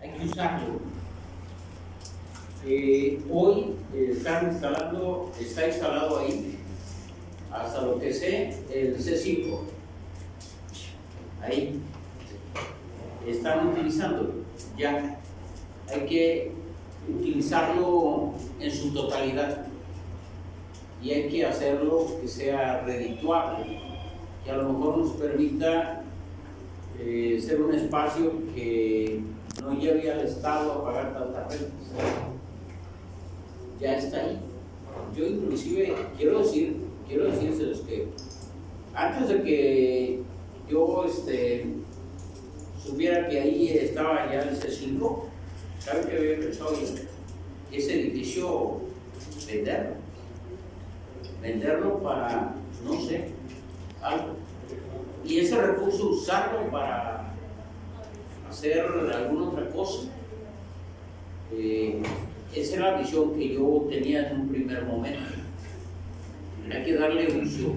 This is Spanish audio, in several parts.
hay que usarlo. Eh, hoy eh, están instalando, está instalado ahí, hasta lo que sé, el C5. Ahí. Están utilizándolo ya. Hay que utilizarlo en su totalidad y hay que hacerlo que sea redituable, que a lo mejor nos permita eh, ser un espacio que no lleve al Estado a pagar tantas rentas. Ya está ahí. Yo inclusive quiero decir, quiero decírselos que antes de que yo este, supiera que ahí estaba ya el C5, ¿saben qué había pensado yo? Ese edificio venderlo. Venderlo para, no sé, algo. Y ese recurso usarlo para hacer alguna otra cosa. Eh, esa es la visión que yo tenía en un primer momento. Hay que darle uso.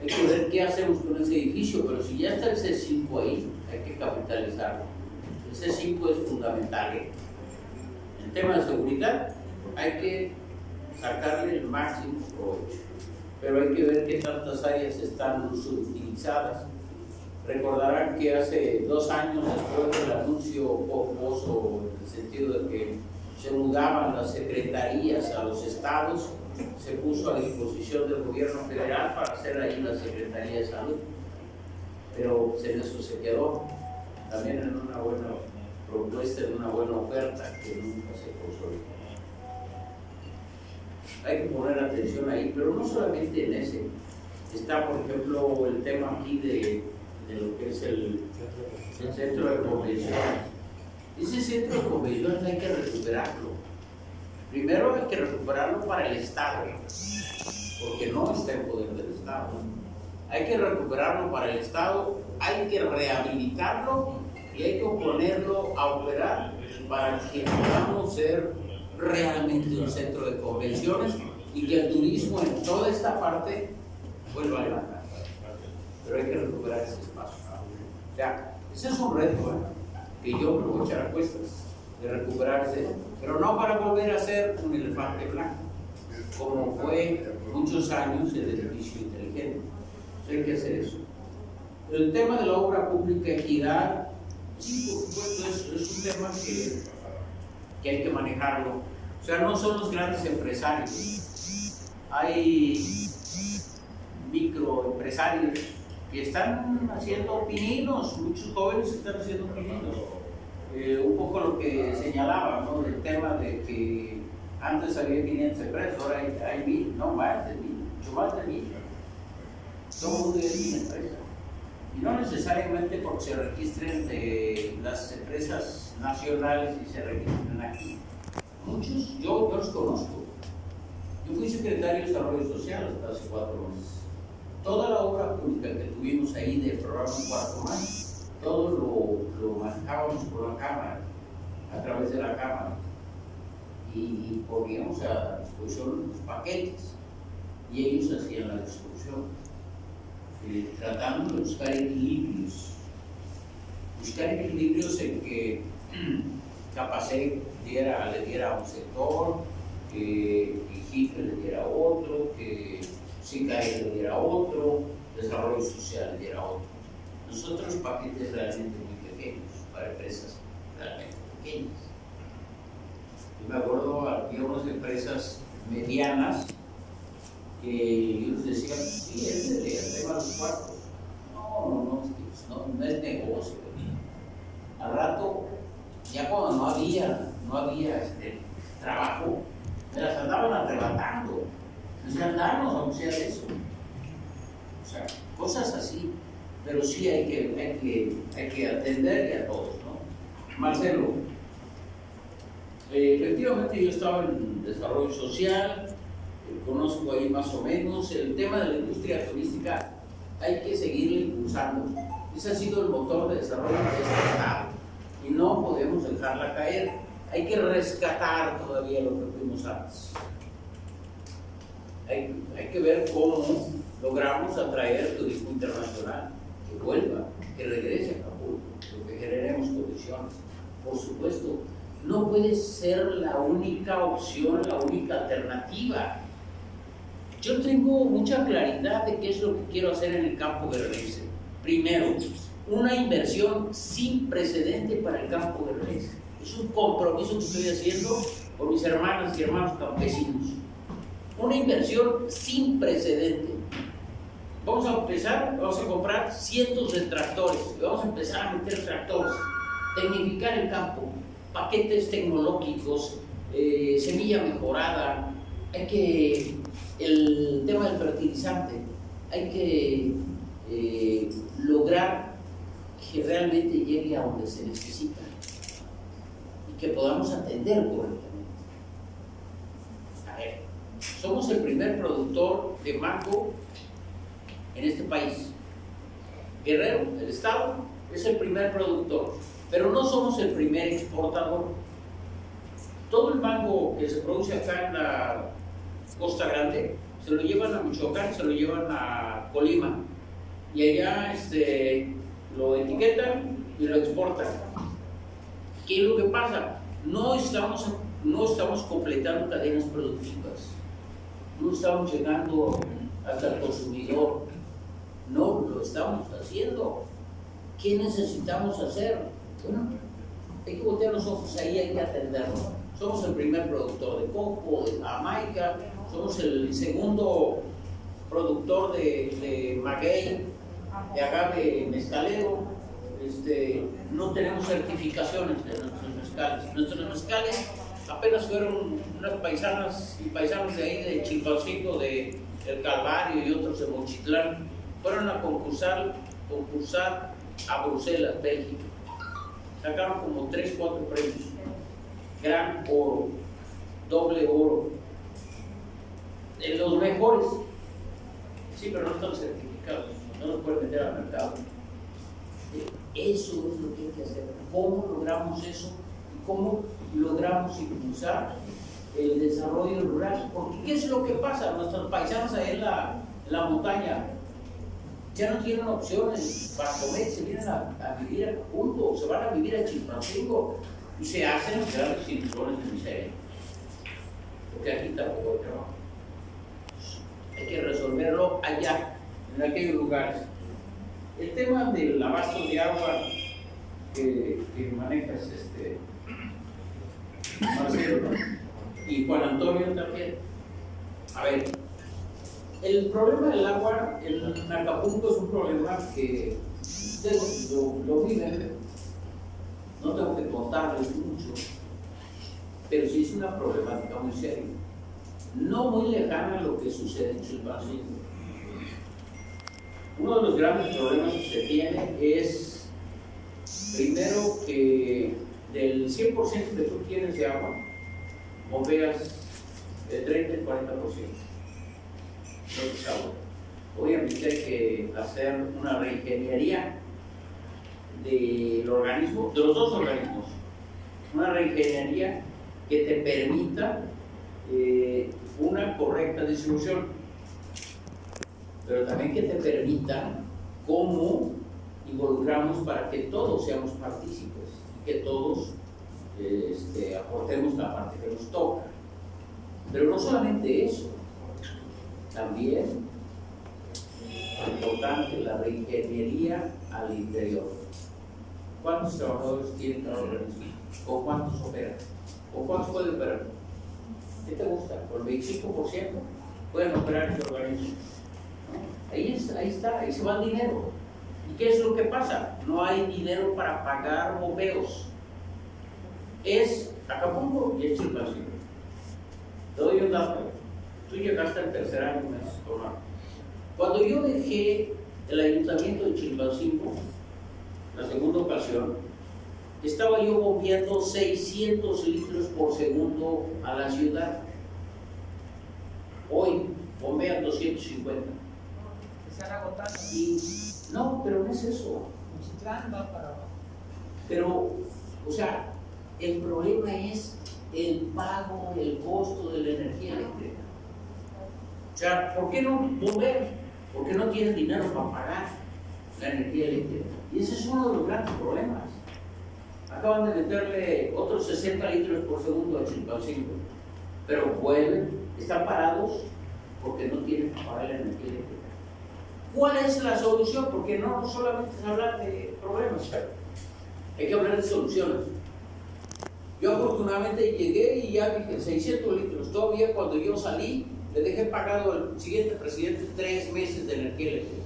Hay que ver qué hacemos con ese edificio, pero si ya está el C5 ahí, hay que capitalizarlo. El C5 es fundamental. ¿eh? En tema de seguridad, hay que sacarle el máximo provecho. Pero hay que ver qué tantas áreas están subutilizadas. Recordarán que hace dos años, después del anuncio pomposo, en el sentido de que se mudaban las secretarías a los estados, se puso a disposición del gobierno federal para hacer ahí la Secretaría de Salud. Pero en eso se quedó, también en una buena propuesta, en una buena oferta que nunca se consolidó. Hay que poner atención ahí, pero no solamente en ese. Está, por ejemplo, el tema aquí de, de lo que es el, centro de convenciones ese centro de convenciones hay que recuperarlo. Primero hay que recuperarlo para el Estado, porque no está en poder del Estado. Hay que recuperarlo para el Estado, hay que rehabilitarlo y hay que ponerlo a operar para que podamos ser realmente un centro de convenciones y que el turismo en toda esta parte vuelva a levantar. Pero hay que recuperar ese espacio. O sea, ese es un reto. ¿eh? que yo me a cuestas de recuperarse, pero no para volver a ser un elefante blanco, como fue muchos años el edificio inteligente. hay que hacer eso. El tema de la obra pública, equidad, sí, por supuesto, es, un tema que, que hay que manejarlo. O sea, no son los grandes empresarios. Hay microempresarios que están haciendo pininos, muchos jóvenes están haciendo pininos. Eh, un poco lo que señalaba, ¿no? Del tema de que antes había 500 empresas, ahora hay, mil, no más de mil, mucho más de mil. Somos de mil empresas. Y no necesariamente porque se registren de las empresas nacionales y se registren aquí. Muchos, yo, yo los conozco. Yo fui secretario de Desarrollo Social hasta hace cuatro meses toda la obra pública que tuvimos ahí del programa Cuarto Más, todo lo, manejábamos por la Cámara, a través de la Cámara, y, poníamos a disposición los paquetes, y ellos hacían la distribución, eh, tratando de buscar equilibrios, buscar equilibrios en que Capacé le diera a un sector, que Jife le diera a otro, que SICAE le diera otro, desarrollo social le diera otro. Nosotros paquetes realmente muy pequeños, para empresas realmente pequeñas. Yo me acuerdo, había unas empresas medianas que yo les decía, sí, es tema de los cuartos. No, no, no, no, no es negocio. Al rato, ya cuando no había, no había este, trabajo, me las andaban arrebatando decían, darnos aunque sea eso. O sea, cosas así. Pero sí hay que, hay que, hay que atender a todos, ¿no? Marcelo, eh, efectivamente yo estaba en desarrollo social, eh, conozco ahí más o menos, el tema de la industria turística hay que seguirlo impulsando. Ese ha sido el motor de desarrollo de este Estado y no podemos dejarla caer. Hay que rescatar todavía lo que fuimos antes hay, hay que ver cómo logramos atraer turismo internacional, que vuelva, que regrese a Acapulco, que generemos condiciones. por supuesto, no puede ser la única opción, la única alternativa. Yo tengo mucha claridad de qué es lo que quiero hacer en el campo guerrerense. Primero, una inversión sin precedente para el campo guerrerense. Es un compromiso que estoy haciendo con mis hermanas y hermanos campesinos. Una inversión sin precedente. Vamos a empezar, vamos a comprar cientos de tractores, vamos a empezar a meter tractores, tecnificar el campo, paquetes tecnológicos, eh, semilla mejorada, hay que, el tema del fertilizante, hay que eh, lograr que realmente llegue a donde se necesita y que podamos atender. A ver, somos el primer productor de mango en este país. Guerrero, el Estado, es el primer productor, pero no somos el primer exportador. Todo el mango que se produce acá en la Costa Grande se lo llevan a Michoacán, se lo llevan a Colima y allá este, lo etiquetan y lo exportan. ¿Qué es lo que pasa? No estamos, no estamos completando cadenas productivas, no estamos llegando hasta el consumidor, no lo estamos haciendo. ¿Qué necesitamos hacer? Bueno, hay que voltear los ojos ahí, hay que atenderlo. Somos el primer productor de coco, de Jamaica, somos el segundo productor de, de maguey, de agave mezcalero. Este, no tenemos certificaciones de nuestros mezcales. Nuestros mezcales apenas fueron unas paisanas y paisanos de ahí, de Chilpancingo, de El Calvario y otros de Mochitlán, fueron a concursar, concursar a Bruselas, Bélgica. Sacaron como 3, 4 premios. Gran oro, doble oro. En los mejores. Sí, pero no están certificados. No los pueden vender al mercado. Eso es lo que hay que hacer. ¿Cómo logramos eso? ¿Y cómo logramos impulsar el desarrollo rural? Porque ¿qué es lo que pasa? Nuestros paisanos ahí en la, la montaña ya no tienen opciones para comer, se vienen a, a vivir juntos, se van a vivir a Chilpancingo y se hacen grandes situaciones de miseria. Porque aquí tampoco hay trabajo. Hay que resolverlo allá, en aquellos lugares. El tema del abasto de agua que, que manejas, este, Marcelo, y Juan Antonio también. A ver, el problema del agua en Acapulco es un problema que ustedes lo, viven, no tengo que contarles mucho, pero sí es una problemática muy seria, no muy lejana a lo que sucede en Chilpancingo. Uno de los grandes problemas que se tiene es, primero, que del 100% que tú tienes de agua, bombeas de 30 y 40% agua. Obviamente hay que hacer una reingeniería del organismo, de los dos organismos. Una reingeniería que te permita eh, una correcta distribución, pero también que te permita cómo involucramos para que todos seamos partícipes que todos este, aportemos la parte que nos toca. Pero no solamente eso, también importante la reingeniería al interior. ¿Cuántos trabajadores tienen cada organismo? ¿O cuántos operan? ¿O cuántos pueden operar? ¿Qué te gusta? ¿Por el 25% pueden operar ese organismo? Ahí, ahí está, ahí se va el dinero. ¿Y qué es lo que pasa? No hay dinero para pagar bombeos. Es Acapulco y es Chilpancingo. Te doy un dato. Tú llegaste al tercer año, Tomás. Cuando yo dejé el ayuntamiento de Chilpancingo, la segunda ocasión, estaba yo bombeando 600 litros por segundo a la ciudad. Hoy bombean 250. Se han agotado. Y, no, pero no es eso. Mochitlán va para abajo. Pero, o sea, el problema es el pago, el costo de la energía eléctrica. O sea, ¿por qué no bomberos? Porque no tienen dinero para pagar la energía eléctrica. Y ese es uno de los grandes problemas. acaban de meterle otros 60 litros por segundo a Chilpancingo, pero vuelven, están parados porque no tienen para pagar la energía eléctrica. ¿Cuál es la solución? Porque no solamente es hablar de problemas, hay que hablar de soluciones. Yo afortunadamente llegué y ya dije 600 litros. Todavía cuando yo salí, le dejé pagado al siguiente presidente tres meses de energía eléctrica.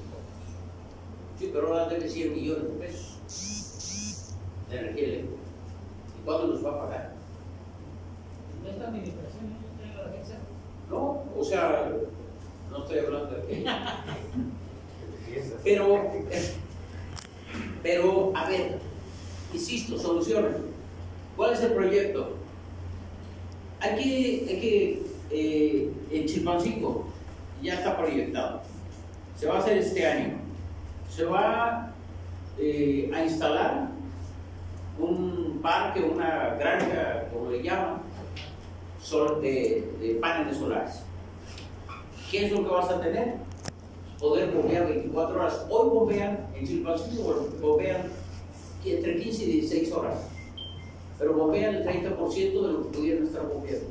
Sí, pero ahora debe 100 millones de pesos de energía eléctrica. ¿Y cuándo los va a pagar? Esta administración no tiene la agencia. No, o sea, no estoy hablando de aquello. Pero, pero, a ver, insisto, soluciones. ¿Cuál es el proyecto? Hay que, hay que eh, en Chilpancingo ya está proyectado. Se va a hacer este año. Se va eh, a instalar un parque, una granja, como le llaman, de, de paneles solares. ¿Qué es lo que vas a tener? Poder bombear 24 horas. Hoy bombean en Chilpancingo, bombean entre 15 y 16 horas pero bombean el 30% de lo que pudieran estar bombeando.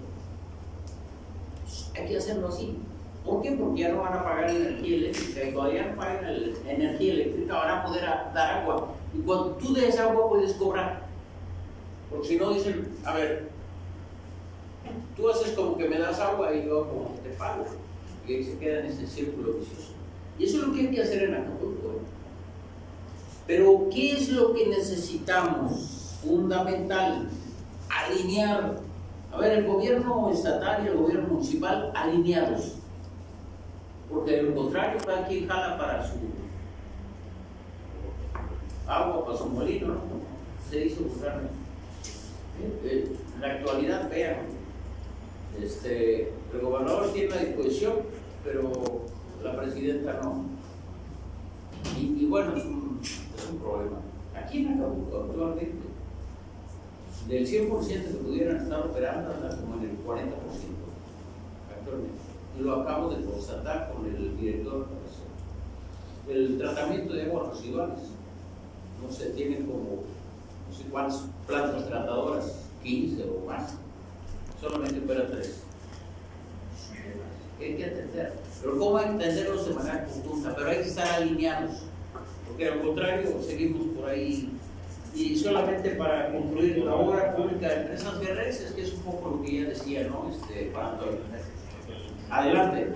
Hay que hacerlo así. ¿Por qué? Porque ya no van a pagar energía eléctrica y todavía no pagan energía eléctrica, van a poder dar agua. Y cuando tú des agua puedes cobrar. Porque si no dicen, a ver, tú haces como que me das agua y yo como que te pago. Y ahí se queda en ese círculo vicioso. Y eso es lo que hay que hacer en Acapulco. Pero, ¿qué es lo que necesitamos? Fundamental, alinear. A ver, el gobierno estatal y el gobierno municipal alineados. Porque de lo contrario, cada quien jala para su agua, para su molino, ¿no? Se hizo vulgarmente. Eh, eh, En la actualidad, vean, este, el gobernador tiene la disposición, pero presidenta no. Y, bueno, es un, es un problema. Aquí en Acapulco, actualmente, del 100% que pudieran estar operando, anda como en el 40% actualmente. Y lo acabo de constatar con el director. pues, El tratamiento de aguas residuales, no sé, tienen como no sé cuántas plantas tratadoras, 15 o más, solamente opera 3. Hay que atender. Pero ¿cómo entenderlos de manera conjunta? Pero hay que estar alineados. Porque al contrario, seguimos por ahí. Y solamente para concluir, la obra pública de empresas guerreras es que es un poco lo que ya decía, ¿no? Este, Antonio. Adelante.